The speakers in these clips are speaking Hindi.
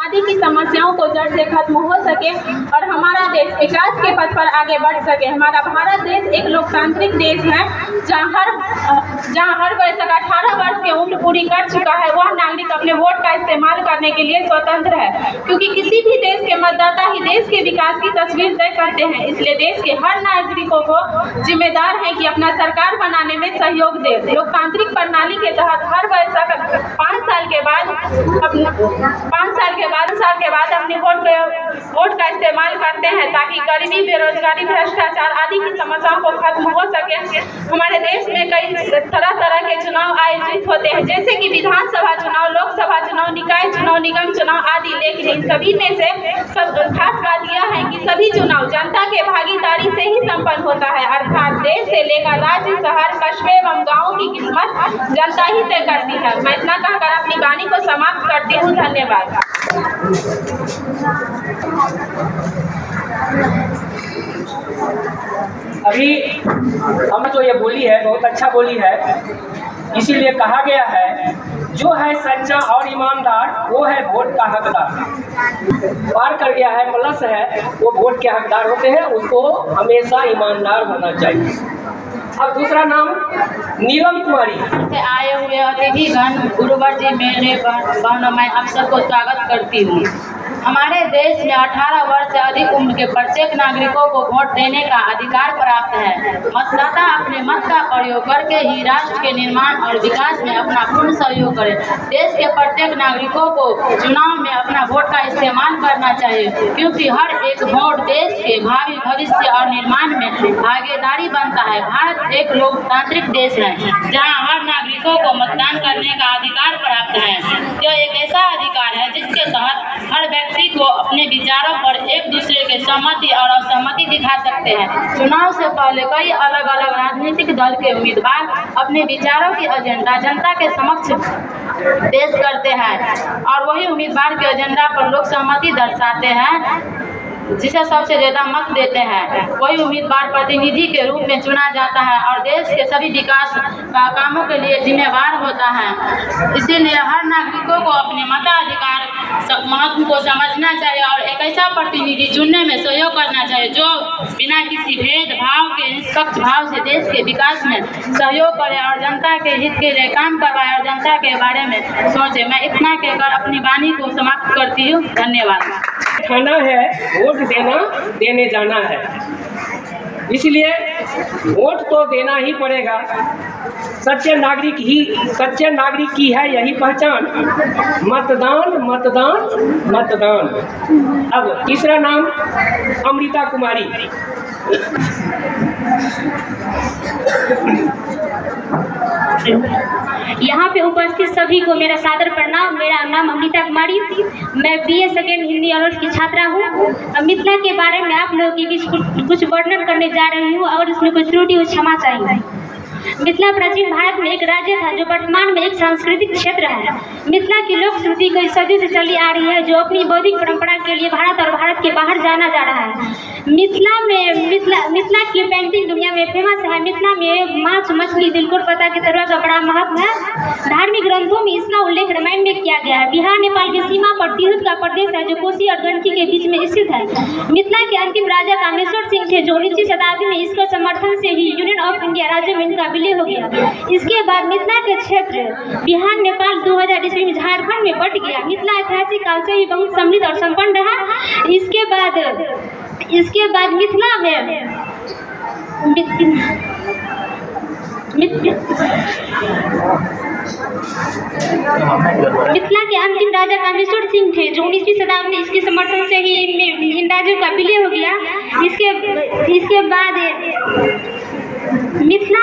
आदि की समस्याओं को जड़ से खत्म हो सके और हमारा देश विकास के पथ पर आगे बढ़ सके। हमारा भारत देश एक लोकतांत्रिक देश है, जहाँ हर जहाँ हर वयस्क अठारह वर्ष की उम्र पूरी कर चुका है। वह नागरिक अपने वोट का इस्तेमाल करने के लिए स्वतंत्र है, क्योंकि किसी भी देश के मतदाता ही देश के विकास की तस्वीर तय करते हैं। इसलिए देश के हर नागरिकों को जिम्मेदार है कि अपना सरकार बनाने में सहयोग दे। लोकतांत्रिक प्रणाली के तहत हर वयस्क पाँच साल के बाद पाँच साल के बाद साल के बाद अपने वोट के, वोट का इस्तेमाल करते हैं ताकि गरीबी, बेरोजगारी, भ्रष्टाचार आदि की समस्याओं को खत्म हो सके। हमारे देश में कई तरह तरह के चुनाव आयोजित होते हैं, जैसे कि विधानसभा चुनाव, लोकसभा चुनाव, निकाय चुनाव, निगम चुनाव आदि। लेकिन इन सभी में से सब खास बात यह है कि सभी चुनाव जनता के भागीदारी से ही संपन्न होता है। अर्थात देश से लेकर राज्य, शहर, कस्बे एवं गाँव की किस्मत जनता ही तय करती है। मैं इतना कहकर अपनी वाणी को समाप्त करती हूँ। धन्यवाद। अभी हम जो ये बोली है, बहुत अच्छा बोली है, इसीलिए कहा गया है, जो है सच्चा और ईमानदार, वो है वोट का हकदार। पार कर गया है प्लस है, वो वोट के हकदार होते हैं, उसको हमेशा ईमानदार होना चाहिए। अब दूसरा नाम नीलम कुमारी। आए हुए अतिथि गण, गुरुवर जी, मेरे बहन- मैं आप सबको स्वागत करती हूँ। हमारे देश में 18 वर्ष से अधिक के प्रत्येक नागरिकों को वोट देने का अधिकार प्राप्त है। मतदाता अपने मत का प्रयोग करके ही राष्ट्र के निर्माण और विकास में अपना पूर्ण सहयोग करें। देश के प्रत्येक नागरिकों को चुनाव में अपना वोट का इस्तेमाल करना चाहिए, क्योंकि हर एक वोट देश के भावी भविष्य और निर्माण में भागीदारी बनता है। भारत एक लोकतांत्रिक देश है, जहाँ हर नागरिकों को मतदान करने का अधिकार प्राप्त है। यह एक ऐसा अधिकार है जिसके तहत हर व्यक्ति को अपने विचारों पर एक दूसरे के सहमति और असहमति दिखा सकते हैं। चुनाव से पहले कई अलग अलग राजनीतिक दल के उम्मीदवार अपने विचारों की एजेंडा जनता के समक्ष पेश करते हैं और वही उम्मीदवार के एजेंडा पर लोग सहमति दर्शाते हैं, जिसे सबसे ज़्यादा मत देते हैं। वही उम्मीदवार प्रतिनिधि के रूप में चुना जाता है और देश के सभी विकास कामों के लिए जिम्मेवार होता है। इसीलिए हर नागरिकों को अपने मताधिकार महत्व को समझना चाहिए और ऐसा प्रतिनिधि चुनने में सहयोग करना चाहिए? जो बिना किसी भेदभाव के, निष्पक्ष भाव से देश के विकास में सहयोग करे और जनता के हित के लिए काम करवाए और जनता के बारे में सोचे, मैं इतना कहकर अपनी वाणी को समाप्त करती हूँ। धन्यवाद। खाना है, वोट देना, देने जाना है। इसलिए वोट तो देना ही पड़ेगा। सच्चे नागरिक ही, सच्चे नागरिक की है यही पहचान। मतदान मतदान मतदान। अब तीसरा नाम, अमृता कुमारी। यहाँ पे उपस्थित सभी को मेरा सादर प्रणाम। मेरा नाम अमृता कुमारी। मैं B A second Hindi honours की छात्रा हूँ। मिथिला के बारे में आप लोगों के बीच कुछ कुछ वर्णन करने जा रही हूँ और इसमें कुछ त्रुटि हो क्षमा चाहिए। मिथिला प्राचीन भारत में एक राज्य था जो वर्तमान में एक सांस्कृतिक क्षेत्र है। मिथिला की लोक श्रुति कई सदी से चली आ रही है, जो अपनी बौद्धिक परंपरा के लिए भारत और भारत के बाहर जाना जा रहा है। मिथिला में, मिथिला मिथिला की पेंटिंग दुनिया में फ़ेमस है। मिथिला में माछ मछली दिलकुर पता के तरह का बड़ा महत्व है। धार्मिक ग्रंथों में इसका उल्लेख रामायण में गया है। बिहार, नेपाल की सीमा पर तिरहुत का प्रदेश है जो कोसी और गंडकी के बीच में स्थित है। मिथिला के अंतिम राजा कामेश्वर सिंह थे, जो उन्नीसवीं शताब्दी में इसके समर्थन से ही यूनियन ऑफ़ इंडिया राज्य में इनका विलय हो गया। इसके बाद मिथिला के क्षेत्र, बिहार, नेपाल 2000 ईस्वी में झारखंड में बट गया। मिथिला ऐतिहासिक काल से ही बहुत समृद्ध और संपन्न रहा। इसके बाद इसके बाद मिथिला में मिथिला के अंतिम राजा कामेश्वर सिंह थे, जो उन्नीसवीं शताब्दी इसके समर्थन से ही इन राज्यों का विलय हो गया। इसके इसके बाद मिथिला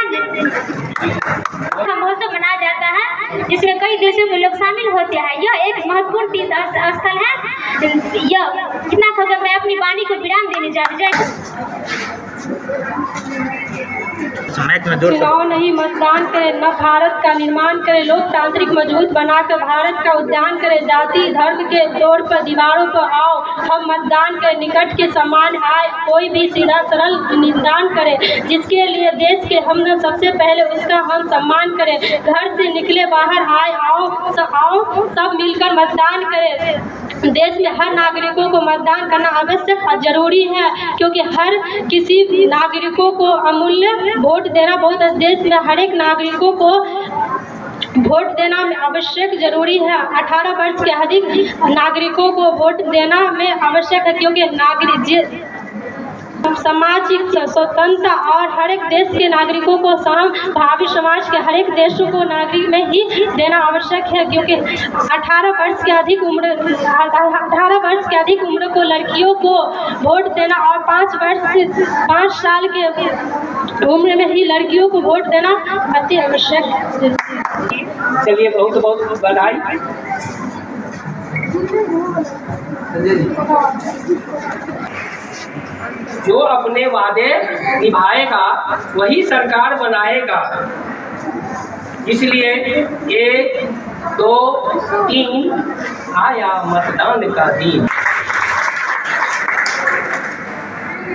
महोत्सव मनाया जाता है, जिसमें कई देशों के लोग शामिल होते हैं। यह एक महत्वपूर्ण तीर्थ स्थल है। यह, कितना खबर मैं अपनी वाणी को विराम देने जा रही चुनाव नहीं, मतदान करे, न भारत का निर्माण करे, लोकतांत्रिक मज़बूत बनाकर भारत का उद्यान करे, जाति, धर्म के तौर पर, दीवारों पर आओ, हम मतदान करे, निकट के समान आए, कोई भी सीधा सरल निदान करे, जिसके लिए देश के हम सबसे पहले उसका हम सम्मान करें, घर से निकले बाहर आए, आओ सब मिलकर मतदान करें। देश में हर नागरिकों को मतदान करना आवश्यक और ज़रूरी है, क्योंकि हर किसी भी नागरिकों को अमूल्य वोट देना बहुत देश में हर एक नागरिकों को वोट देना में आवश्यक ज़रूरी है। 18 वर्ष के अधिक नागरिकों को वोट देना में आवश्यक है, क्योंकि नागरिक सामाजिक स्वतंत्रता और हर एक देश के नागरिकों को सम भावी समाज के हर एक देशों को नागरिक में ही देना आवश्यक है क्योंकि 18 वर्ष के अधिक उम्र 18 वर्ष के अधिक उम्र को लड़कियों को वोट देना और पाँच वर्ष से पाँच साल के उम्र में ही लड़कियों को वोट देना अति आवश्यक है। चलिए बहुत बहुत बधाई। जो अपने वादे निभाएगा, वही सरकार बनाएगा। इसलिए एक, दो, तीन आया मतदान का दिन।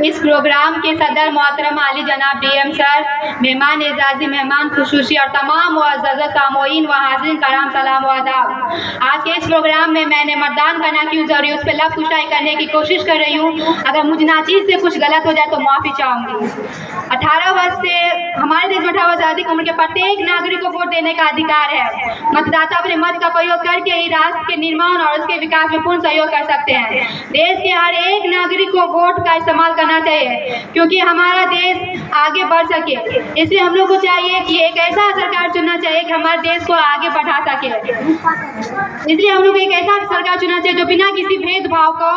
इस प्रोग्राम के सदर मोहतरम अली जनाब डी एम सर, मेहमान एजाजी, मेहमान खसूसी और तमाम सामोइन व हाजिर कराम, सलाम व आदाब। आज के इस प्रोग्राम में मैंने मतदान करना क्यों ज़रूरी उस पर लफ कुशाई करने की कोशिश कर रही हूँ। अगर मुझ नाचीज़ से कुछ गलत हो जाए तो माफ़ी चाहूँगी। अठारह वर्ष से हमारे देश में अठारह वर्ष अधिक उम्र के प्रत्येक नागरिक को वोट देने का अधिकार है। मतदाता अपने मत का प्रयोग करके ही राष्ट्र के निर्माण और उसके विकास में पूर्ण सहयोग कर सकते हैं। देश के हर एक नागरिक को वोट का इस्तेमाल करना चाहिए क्योंकि हमारा देश आगे बढ़ सके। इसलिए हम लोग को चाहिए कि एक ऐसा सरकार चुनना चाहिए कि हमारे देश को आगे बढ़ा सके। इसलिए हम लोग एक ऐसा सरकार चुनना चाहिए जो बिना किसी भेदभाव को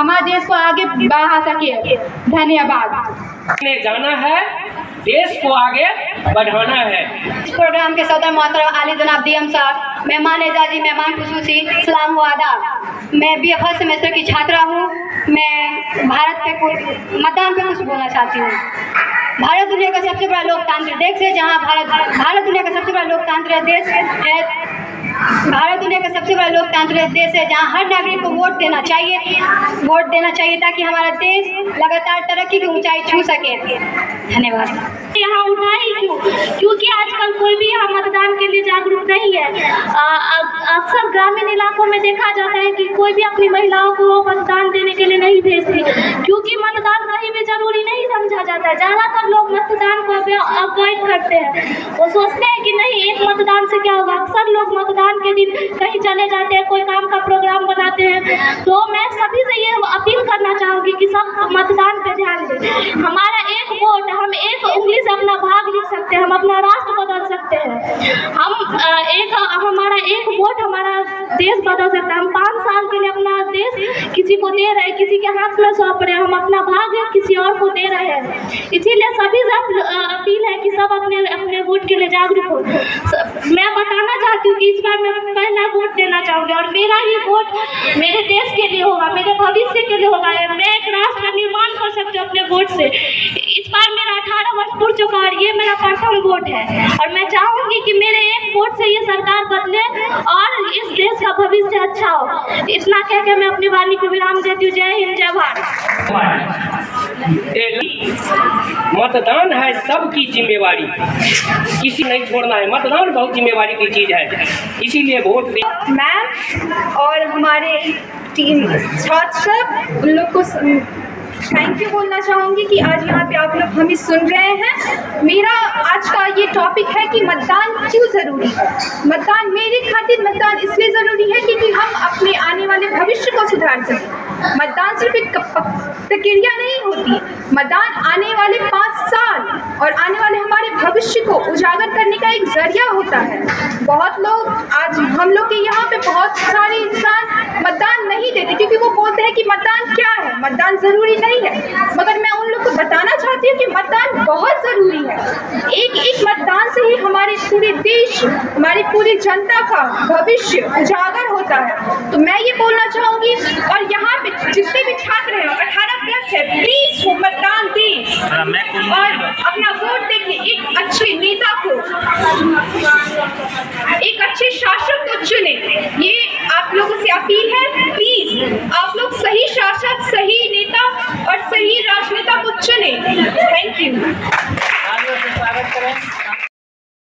हमारे देश को आगे बढ़ा सके। धन्यवाद। जाना है देश को आगे बढ़ाना है। इस प्रोग्राम के सदर मोहतरम आली जनाब डीएम साहब मेहमान एजाजी मेहमान खसूसी सलाम व आदाब मैं बी ए फ़र्स्ट सेमेस्टर की छात्रा हूँ। मैं भारत पे कुछ मतदान पे कुछ बोलना चाहती हूँ। भारत दुनिया का सबसे बड़ा लोकतांत्रिक देश है, जहाँ भारत भारत दुनिया का सबसे बड़ा लोकतांत्रिक देश है। भारत दुनिया का सबसे बड़ा लोकतांत्रिक देश है, जहाँ हर नागरिक को वोट देना चाहिए। वोट देना चाहिए ताकि हमारा देश लगातार तरक्की की ऊंचाई छू सके। धन्यवाद। यहाँ उठाई क्यों क्योंकि आजकल कोई भी यहाँ मतदान के लिए जागरूक नहीं है। अक्सर ग्रामीण इलाकों में देखा जाता है कि कोई भी अपनी महिलाओं को मतदान देने के लिए नहीं भेजती। क्योंकि मतदान कहीं भी ज़रूरी नहीं समझा जाता है। ज़्यादातर लोग मतदान को अवॉइड करते हैं। वो सोचते हैं कि नहीं, एक मतदान से क्या होगा? अक्सर लोग मतदान के दिन कहीं चले जाते हैं, कोई काम का प्रोग्राम बनाते हैं। तो मैं सभी से ये अपील करना चाहूँगी कि सब मतदान पर ध्यान दें। हमारा एक वोट हम एक उंगली से अपना भाग लिख सकते हैं हम अपना राष्ट्र बदल सकते हैं। हम एक, हमारा एक वोट हमारा देश बदल सकता है। हम पाँच साल के लिए अपना देश किसी को दे रहे हैं किसी के हाथ में सौंप रहे हम अपना भाग्य किसी और को दे रहे हैं। इसीलिए सभी से अप- अ, अपील है कि सब अपने अपने वोट के लिए जागरूक हो। मैं बताना चाहती हूँ कि इस बार मैं पहला वोट देना चाहूँगी और मेरा ही वोट मेरे देश के लिए होगा मेरे भविष्य के लिए होगा। मैं एक राष्ट्र का निर्माण कर सकती हूँ अपने वोट से। इस बार मेरा अठारह वर्ष पूर चुका और ये मेरा प्रथम वोट है। और मैं चाहूँगी कि मेरे एक वोट से ये सरकार बदले और इस देश का भविष्य अच्छा हो। इतना कह के मैं अपनी वाणी को विराम देती हूँ। जय हिंद जय भारत। मतदान है सबकी जिम्मेवारी। किसी नहीं छोड़ना है। मतदान बहुत जिम्मेवारी की चीज़ है। इसीलिए वोट दे मैम और हमारे टीम छात्र सब उन लोग को थैंक यू बोलना चाहूँगी कि आज यहाँ पे आप लोग हमें सुन रहे हैं। मेरा आज का ये टॉपिक है कि मतदान क्यों ज़रूरी है? मतदान मेरे खातिर मतदान इसलिए ज़रूरी है क्योंकि वाले भविष्य को सुधार सके। मतदान सिर्फ़ एक प्रक्रिया नहीं होती। मतदान आने वाले पाँच साल और आने वाले हमारे भविष्य को उजागर करने का एक ज़रिया होता है। बहुत लोग आज हम लोग के यहाँ पे बहुत सारे इंसान मतदान नहीं देते, क्योंकि वो बोलते हैं कि मतदान क्या है? मतदान ज़रूरी नहीं है। मगर मैं उन बताना चाहती हूँ कि मतदान बहुत ज़रूरी है। एक एक मतदान से ही हमारे पूरे देश हमारी पूरी जनता का भविष्य उजागर होता है। तो मैं ये बोलना चाहूँगी और यहाँ पे जितने भी छात्र हैं अठारह प्लस है प्लीज़ वो मतदान दें। और अपना वोट देखिए एक अच्छे नेता को। एक अच्छे शासक को चुने। ये आप लोगों से अपील है प्लीज़ आप लोग सही शासक सही नेता और सही राजनेता को Thank you.